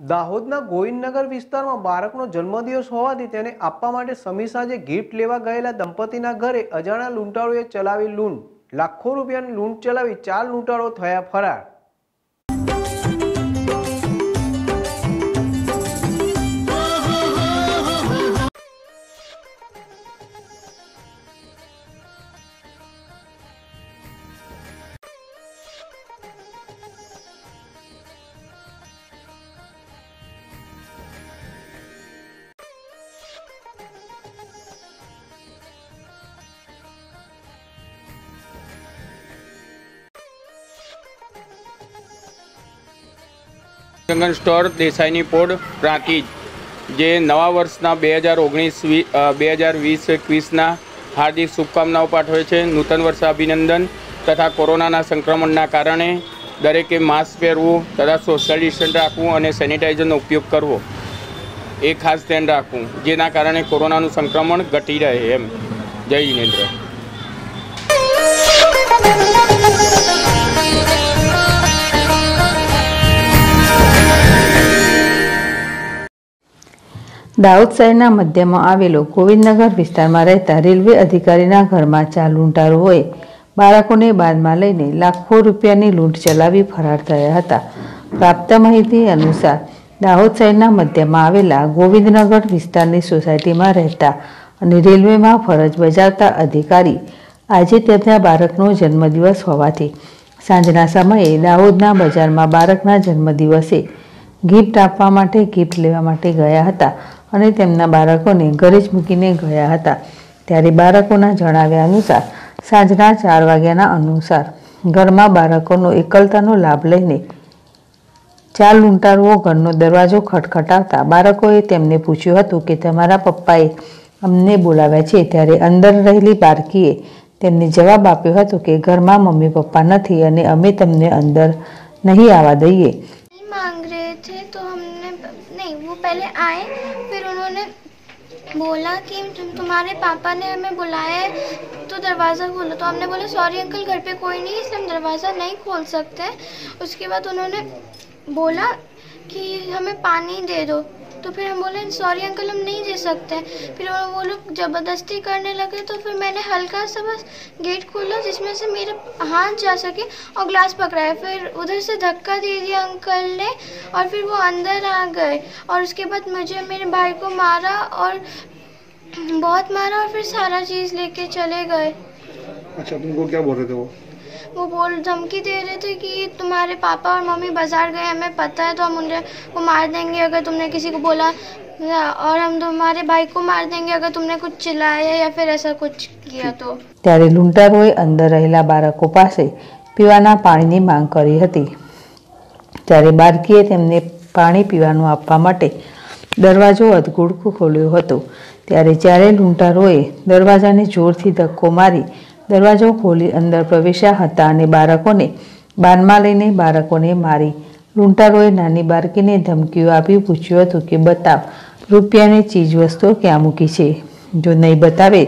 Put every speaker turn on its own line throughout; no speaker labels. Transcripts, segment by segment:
દાહોદના ગોવિંદનગર વિસ્તારમાં બાળકનો જન્મદિવસ હોવાથી તેને આપવા માટે સમી સાંજે ગિફ્ટ લેવા ગયેલા દંપતીના ઘરે અજાણા લૂંટાળુએ ચલાવી લૂંટ. લાખો રૂપિયાની લૂંટ ચલાવી ચાર લૂંટાળો થયા ફરાર.
જંગલ સ્ટોર દેસાઈની પોડ પ્રાંતિજ જે નવા વર્ષના બે હજાર ઓગણીસ બે હજાર વીસ એકવીસના હાર્દિક શુભકામનાઓ પાઠવે છે. નૂતન વર્ષ અભિનંદન તથા કોરોનાના સંક્રમણના કારણે દરેકે માસ્ક પહેરવું તથા સોશિયલ ડિસ્ટન્સ રાખવું અને સેનિટાઈઝરનો ઉપયોગ કરવો. એ ખાસ ધ્યાન રાખવું, જેના કારણે કોરોનાનું સંક્રમણ ઘટી રહે એમ. જય જિનેન્દ્ર.
દાઉદ શહેરના મધ્યમાં આવેલો ગોવિંદનગર વિસ્તારમાં રહેતા રેલવે અધિકારીના ઘરમાં ચાર લૂંટારોએ બાળકોને બાદમાં લઈને લાખો રૂપિયાની લૂંટ ચલાવી ફરાર થયા હતા. પ્રાપ્ત માહિતી અનુસાર દાહોદ શહેરના મધ્યમાં આવેલા ગોવિંદનગર વિસ્તારની સોસાયટીમાં રહેતા અને રેલવેમાં ફરજ બજાવતા અધિકારી આજે તેમના બાળકનો જન્મદિવસ હોવાથી સાંજના સમયે દાહોદના બજારમાં બાળકના જન્મદિવસે ગિફ્ટ આપવા માટે ગિફ્ટ લેવા માટે ગયા હતા. અને તેમના બાળકોને ઘરે જ મૂકીને ગયા હતા ત્યારે બાળકોના જણાવ્યા અનુસાર સાંજના ચાર વાગ્યાના અનુસાર ઘરમાં બાળકોનો એકલતાનો લાભ લઈને ચાર લૂંટારુઓ ઘરનો દરવાજો ખટખટાવતા બાળકોએ તેમને પૂછ્યું હતું કે તમારા પપ્પાએ અમને બોલાવ્યા છે ત્યારે અંદર રહેલી બાળકીએ તેમને જવાબ આપ્યો હતો કે ઘરમાં મમ્મી પપ્પા નથી અને અમે તમને અંદર નહીં આવવા દઈએ
नहीं मांग रहे थे तो हमने नहीं वो पहले आए फिर उन्होंने बोला कि तुम, तुम्हारे पापा ने हमें बुलाया है तो दरवाज़ा खोलो। तो हमने बोला सॉरी अंकल घर पे कोई नहीं, इसलिए हम दरवाज़ा नहीं खोल सकते। उसके बाद उन्होंने बोला कि, हमें पानी दे दो। तो फिर हम बोले सॉरी अंकल हम नहीं दे सकते। फिर वो लोग ज़बरदस्ती करने लगे तो फिर मैंने हल्का सा बस गेट खोला, जिसमें से मेरे हाथ जा सके, और ग्लास पकड़ाया। फिर उधर से धक्का दे दिया अंकल ने, और फिर वो अंदर आ गए। और उसके बाद मुझे, मेरे भाई को मारा, और बहुत मारा, और फिर सारा चीज़ लेके चले गए।
अच्छा तुमको क्या बोल रहे थे वो?
वो बोल धमकी दे रहे थे कि तुम्हारे पापा और मम्मी बाजार गए हमें पता है तो हम उन्हें को मार देंगे अगर तुमने किसी को बोला और हम तुम्हारे भाई को मार देंगे अगर तुमने कुछ चिल्लाया या फिर ऐसा कुछ किया तो
ત્યારે લૂંટારોએ અંદર રહેલા બાળકો પાસે પીવાના પાણીની માંગ કરી હતી ત્યારે બાળકીએ તેમને પાણી પીવાનું આપવા માટે દરવાજો અધગુડકું ખોલ્યો હતો ત્યારે જ્યારે લૂંટારોએ દરવાજાને જોરથી ધક્કો મારી દરવાજો ખોલી અંદર પ્રવેશ્યા હતા અને બાળકોને બાનમાં લઈને બાળકોને મારી. લૂંટારોએ નાની બાળકીને ધમકીઓ આપી પૂછ્યું હતું કે, બતાવ, રૂપિયાની ચીજવસ્તુઓ ક્યાં મૂકી છે? જો નહીં બતાવે,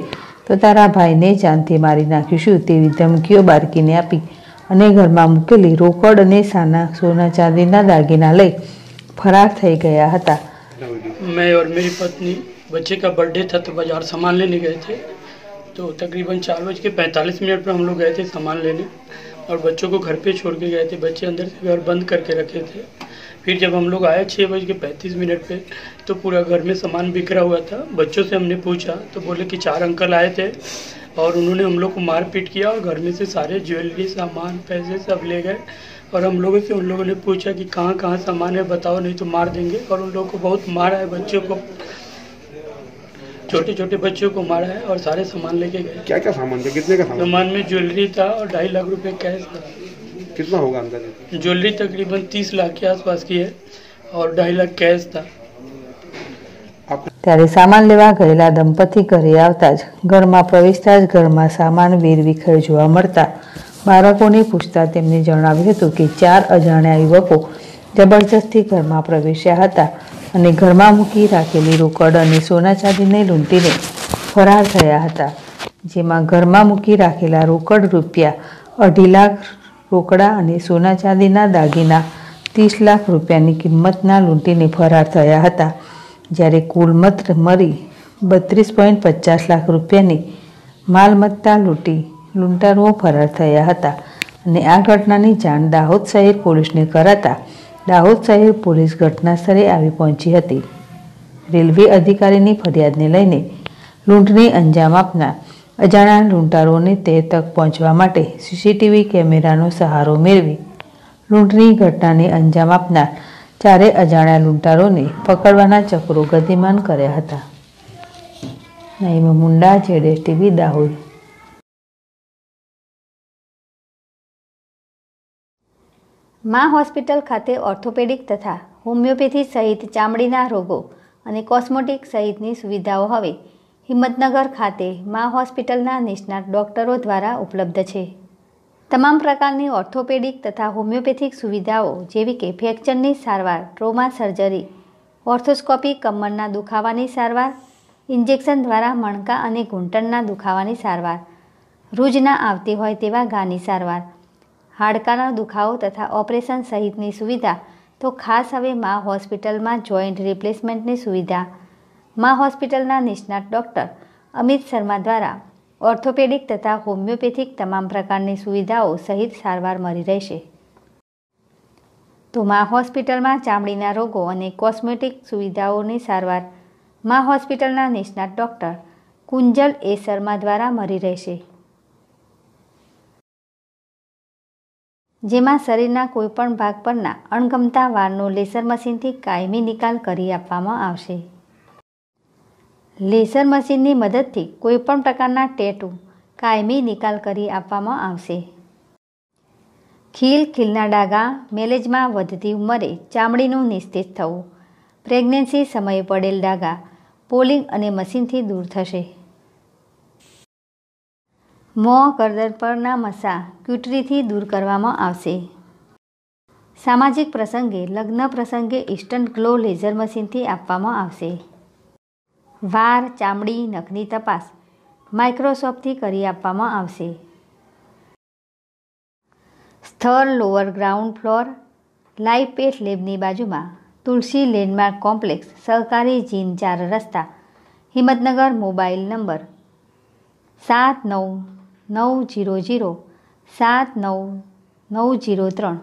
તો તારા ભાઈને જાનથી મારી નાખીશું, તેવી ધમકીઓ બાળકીને આપી અને ઘરમાં મૂકેલી રોકડ અને સાના સોના ચાંદીના દાગીના લઈ ફરાર થઈ ગયા હતા.
મેં ઓર મેરી પત્ની બચ્ચે કા બર્થડે થા તો બજાર સામાન લેને ગયે થે. तो तकरीबन चार बज के पैंतालीस मिनट पर हम लोग गए थे सामान लेने और बच्चों को घर पे छोड़ के गए थे, बच्चे अंदर से घर बंद करके रखे थे। फिर जब हम लोग आए छः बज के पैंतीस मिनट पे तो पूरा घर में सामान बिखरा हुआ था। बच्चों से हमने पूछा तो बोले कि चार अंकल आए थे और उन्होंने हम लोग को मार पीट किया और घर में से सारे ज्वेलरी, सामान, पैसे सब ले गए और हम लोगों से उन लोगों ने पूछा कि कहाँ कहाँ सामान है, बताओ, नहीं तो मार देंगे। और उन लोगों को बहुत मारा है, बच्चों को छोटे छोटे बच्चों को मारा है और सारे सामान लेके गए
क्या क्या सामान था कितने का सामान
सामान में ज्वेलरी था और ढाई लाख रुपए कैश था
कितना होगा अंदाजा
ज्वेलरी तकरीबन तीस लाख के आसपास की है और ढाई लाख कैश था
आप
ત્યારે સામાન લેવા ગયેલા દંપતી ઘરે આવતા જ ઘરમાં પ્રવેશતા જ ઘરમાં સામાન વેરવિખેર જોવા મળતા બાળકોને પૂછતા તેમને જણાવ્યું હતું કે ચાર અજાણ્યા યુવકો જબરજસ્તી ઘરમાં પ્રવેશ્યા હતા અને ઘરમાં મૂકી રાખેલી રોકડ અને સોના ચાંદીને લૂંટીને ફરાર થયા હતા, જેમાં ઘરમાં મૂકી રાખેલા રોકડ રૂપિયા અઢી લાખ રોકડા અને સોના ચાંદીના દાગીના ત્રીસ લાખ રૂપિયાની કિંમતના લૂંટીને ફરાર થયા હતા, જ્યારે કુલ મત મરી બત્રીસ પોઈન્ટ પચાસ લાખ રૂપિયાની માલમત્તા લૂંટી લૂંટારુઓ ફરાર થયા હતા. અને આ ઘટનાની જાણ દાહોદ શહેર પોલીસને કરાતા દાહોદ શહેર પોલીસ ઘટના સ્થળે આવી પહોંચી હતી. રેલવે અધિકારીની ફરિયાદને લઈને લૂંટને અંજામ આપનાર અજાણ્યા લૂંટારોને તે તક પહોંચવા માટે સીસીટીવી કેમેરાનો સહારો મેળવી લૂંટની ઘટનાને અંજામ આપનાર ચારે અજાણ્યા લૂંટારોને પકડવાના ચક્રો ગતિમાન કર્યા હતા. નહીં મુંડા, જેડેશ ટીવી, દાહોદ.
મા હોસ્પિટલ ખાતે ઓર્થોપેડિક તથા હોમિયોપેથી સહિત ચામડીના રોગો અને કોસ્મેટિક સહિતની સુવિધાઓ હવે હિંમતનગર ખાતે મા હોસ્પિટલના નિષ્ણાત ડોક્ટરો દ્વારા ઉપલબ્ધ છે. તમામ પ્રકારની ઓર્થોપેડિક તથા હોમિયોપેથિક સુવિધાઓ જેવી કે ફ્રેક્ચરની સારવાર, ટ્રોમા સર્જરી ઓર્થોસ્કોપી કમરના દુખાવાની સારવાર, ઇન્જેક્શન દ્વારા મણકા અને ઘૂંટણના દુખાવાની સારવાર, રૂજના આવતી હોય તેવા ગાની સારવાર હાડકાનો દુખાવો તથા ઓપરેશન સહિતની સુવિધા, તો ખાસ હવે મા હોસ્પિટલમાં જોઈન્ટ રિપ્લેસમેન્ટની સુવિધા. મા હોસ્પિટલના નિષ્ણાત ડૉક્ટર અમિત શર્મા દ્વારા ઓર્થોપેડિક તથા હોમિયોપેથિક તમામ પ્રકારની સુવિધાઓ સહિત સારવાર મળી રહેશે. તો મા હોસ્પિટલમાં ચામડીના રોગો અને કોસ્મેટિક સુવિધાઓની સારવાર મા હોસ્પિટલના નિષ્ણાત ડૉક્ટર કુંજલ એ શર્મા દ્વારા મળી રહેશે. જેમાં શરીરના કોઈપણ ભાગ પરના અણગમતા વારનો લેસર મશીનથી કાયમી નિકાલ કરી આપવામાં આવશે. લેસર મશીનની મદદથી કોઈપણ પ્રકારના ટેટુ કાયમી નિકાલ કરી આપવામાં આવશે. ખીલ ખીલના ડાઘા મેલેજમાં વધતી ઉંમરે ચામડીનું નિસ્તેજ થવું. પ્રેગ્નન્સી સમયે પડેલ ડાઘા પોલિંગ અને મશીનથી દૂર થશે. મોં કરદર પરના મસા ક્યુટરીથી દૂર કરવામાં આવશે. સામાજિક પ્રસંગે, લગ્ન પ્રસંગે ઇન્સ્ટન્ટ ગ્લો લેઝર મશીનથી આપવામાં આવશે. વાર, ચામડી, નખની તપાસ માઇક્રોસોફ્ટથી કરી આપવામાં આવશે. સ્થળ, lower ground floor, live pet લેબની બાજુમાં, તુલસી લેન્ડમાર્ક કોમ્પ્લેક્સ, સહકારી જીન ચાર રસ્તા, હિંમતનગર મોબાઈલ નંબર સાત નવ નવ જીરો જીરો સાત નવ નવ જીરો ત્રણ.